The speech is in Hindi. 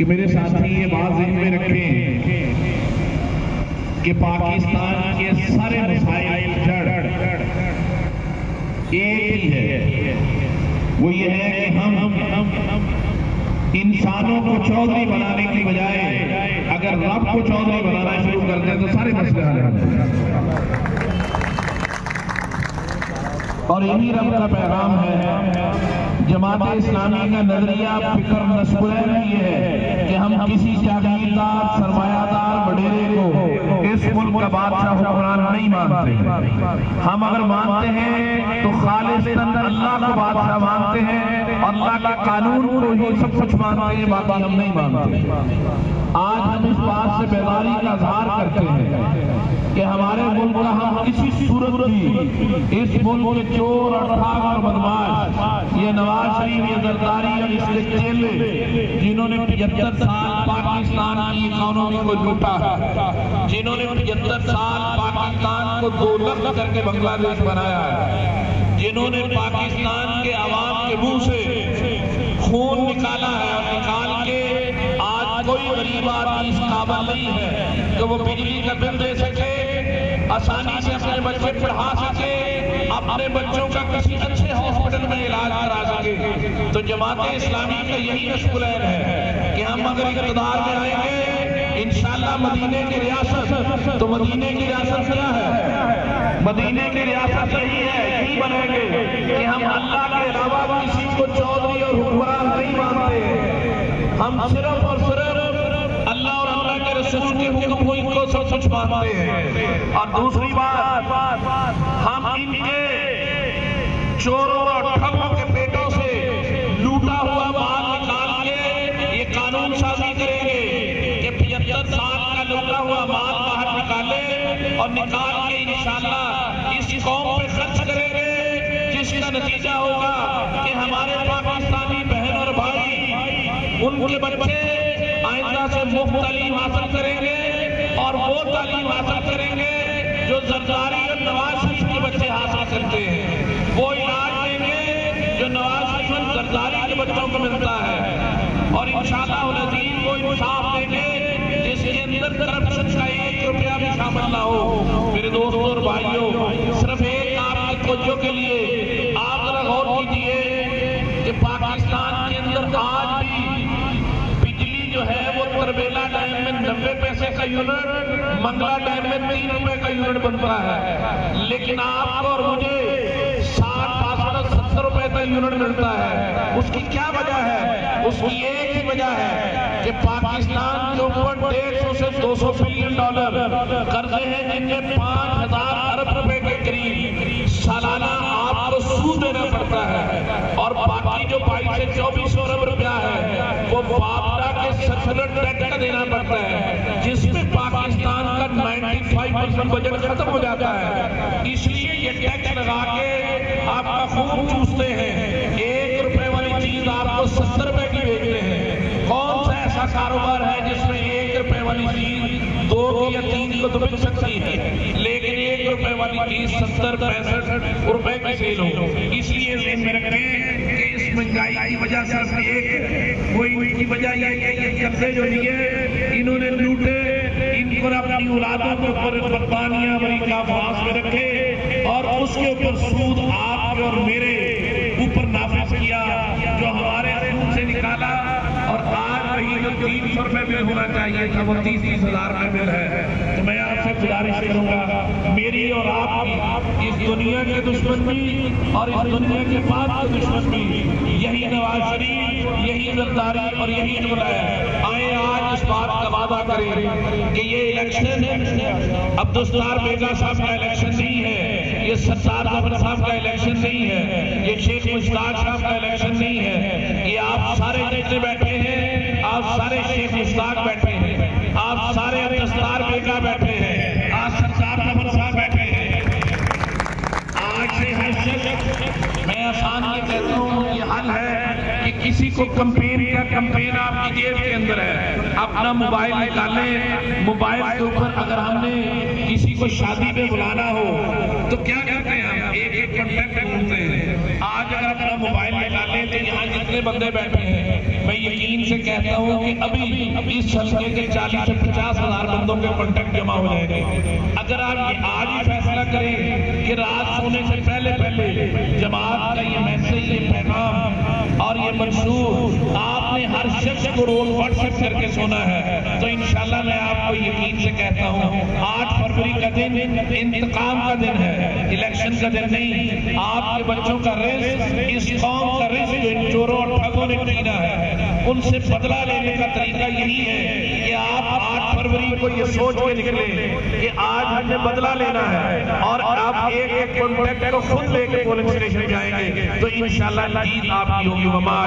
कि मेरे साथी ये बात जहन में रखें कि पाकिस्तान के सारे मसाइल जड़ एक ही है। वो ये है कि हम हम हम इंसानों को चौधरी बनाने की बजाय अगर रब को चौधरी बनाना शुरू कर दें तो सारे मसले हल हो। और इन्हीं रब का पैगाम है। जमात इस्लामी का नज़रिया, फ़िक्र नस्बुलैन ये है कि हम किसी जागीरदार सरमायादार वडेरे को इस मुल्क का बादशाह हुक्मरान नहीं मानते हम अगर मानते हैं तो खालिस्तन अल्लाह को बादशाह मानते हैं। अल्लाह के कानून को ही सब कुछ मानते हैं, बाकी हम नहीं मानते। आज हम इस बात से बेदारी का इजहार करते हैं कि हमारे मुल्क का हम किसी सूरत भी इस मुल्क के चोर और ठाक और बदमाश, ये नवाज़ शरीफ, ये जरदारी और इसके चेले, जिन्होंने पचहत्तर साल पाकिस्तान की इकोनॉमी को लूटा है, जिन्होंने पचहत्तर साल पाकिस्तान को दो लख करके बांग्लादेश बनाया है, जिन्होंने पाकिस्तान के आवाम के मुँह से खून निकाला है और निकाल के आज कोई गरीब आदमी इस काबल नहीं है तो वो बिजली का बिल दे सके, आसानी से अपने बच्चे पढ़ा सके, अपने बच्चों का किसी अच्छे हॉस्पिटल में इलाज करा सके। तो जमात इस्लामी का यही मशगुलैन है कि हम अगर इकतदार में आएँगे, इंशाल्लाह मदीने की रियासत तो मदीने की रियासत क्या है? मदीने की रियासत यही है यही बनेंगे कि हम अल्लाह के अलावा किसी को चौधरी और हुक्मरान नहीं मानते हम सिर्फ़ और सिर्फ़ अल्लाह और अल्लाह के रसूल के हुक्म को इनको सब कुछ मानते हैं। और दूसरी बात, हम इनके चोरों और ठगों के पेटों से लूटा हुआ माल निकाल के ये कानून साजी करेंगे कि पचहत्तर साल का लूटा हुआ माल बाहर निकाले और निकाल के इंशाल्लाह इस कौम पे खर्च करेंगे, जिसका नतीजा होगा कि हमारे पाकिस्तानी बहन और भाई उनके बच्चे आइंदा से मुफ़्त तालीम हासिल करेंगे और वो तालीम हासिल करेंगे जो जरदारी और नवाज़ शरीफ के बच्चे हासिल करते हैं। वो इलाज देंगे जो नवाज़ शरीफ और जरदारी के बच्चों को मिलता है। और इंशाल्लाह नजीर को इंसाफ देंगे, जिसके अंदर करप्शन का एक रुपया भी शामिल ना हो। मेरे दोस्तों और भाइयों, सिर्फ़ एक आपकी तवज्जो के लिए आप गौर कीजिए कि पाकिस्तान के अंदर आज भी जो है वो तरबेला डैम में नब्बे पैसे का यूनिट मंगला डैम में तीन रुपए का यूनिट बनता है। लेकिन आपको और मुझे साठ पाँच सत्तर रुपए का यूनिट मिलता है। उसकी क्या वजह है? उसकी एक ही वजह है कि पाकिस्तान के ऊपर डेढ़ सौ से दो सौ बिलियन डॉलर कर्जे हैं, जिनके पाँच हज़ार अरब रुपए के करीब सालाना आपको सूद देना पड़ता है। और बाकी जो बाईस से चौबीस अरब रुपया है, वो बापटा के सचलट देना पड़ता है, जिसमें पाकिस्तान का 95 परसेंट बजट खत्म हो जाता है। इसलिए ये टैक्स लगा के आपका खून चूसते हैं। एक रुपए वाली चीज़ आपको सत्तर रुपए की बेचते हैं। कौन सा ऐसा कारोबार है जिसमें एक रुपए वाली चीज़ दो या तीन को तो बिक सकती है? लेकिन एक रुपए वाली चीज़ सत्तर, पैंसठ रुपए की सेल हो। इसलिए में रखें महँगाई की वजह सिर्फ़ एक कोई इनकी वजह यह है कि जो लिए, इन्होंने लूटे, इन पर अपनी औलादों के ऊपर बर्तानिया अमरीका फ्रांस में रखे और उसके ऊपर सूद आपके और मेरे ऊपर नाफिज किया, जो हमारे खून से निकाला और आज वही जो तीन सौ रुपए बिल होना चाहिए था, वो तीस तीस हज़ार का बिल है। तो मैं आपसे गुजारिश करूँगा, मेरी और आपकी, इस दुनिया के दुश्मन भी और इस दुनिया के बाद के दुश्मन भी। यही नवाज़ शरीफ, यही जरदारी और यही है। आए आज इस बात का वादा करें कि ये इलेक्शन अब दोस्तार बेगा साहब का इलेक्शन नहीं है। ये सरदार ज़फ़र साहब का इलेक्शन नहीं है। ये शेख मुश्ताक साहब का इलेक्शन नहीं है। ये आप सारे जितने बैठे हैं, आप सारे शेख मुश्ताक बैठे हैं आप सारे दस्तार बेगा बैठे हैं आज सरदार ज़फ़र साहब बैठे हैं आज से हर शख्स मैं आसान ये कहता हूँ ये हल किसी को कंपेन का कंपेन आपकी जेब के अंदर है। अपना मोबाइल निकालें। मोबाइल के ऊपर अगर हमने किसी को शादी में बुलाना हो तो क्या करते हैं हम? एक एक कॉन्टैक्ट ढूंढते हैं। आज अगर अपना मोबाइल निकालें तो यहाँ जितने बंदे बैठे हैं, मैं यकीन से कहता हूँ कि अभी इस हल्के के चालीस से पचास हज़ार बंदों के कॉन्टेक्ट जमा हो जाएँगे। अगर आप आज ही फैसला करें कि रात सोने से पहले पहले जमात मंशूर आपने हर शख्स को रोज व्हाट्सएप करके सुना है। तो इंशाल्लाह मैं आपको यकीन से कहता हूँ, आठ फरवरी का दिन इंतकाम का दिन है, इलेक्शन का दिन नहीं, आपके बच्चों का रिस्क, इस कौम का रिस्क जो इन चोरों और ठगों ने पीना है, उनसे बदला लेने का तरीका यही है कि आप आठ फरवरी को ये सोच के निकले कि आज हमें बदला लेना है और आप एक एक को खुद लेके पोलिंग स्टेशन जाएँगे। तो इन शाह आपकी होगी। ममा